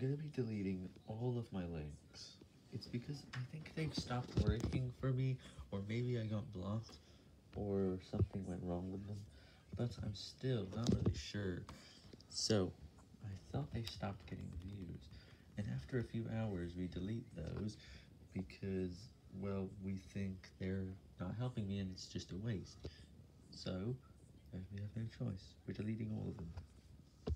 gonna be deleting all of my links. It's because I think they've stopped working for me, or maybe I got blocked, or something went wrong with them, but I'm still not really sure. So, I thought they stopped getting views, and after a few hours we delete those, because, well, we think they're not helping me and it's just a waste. So, we have no choice, we're deleting all of them.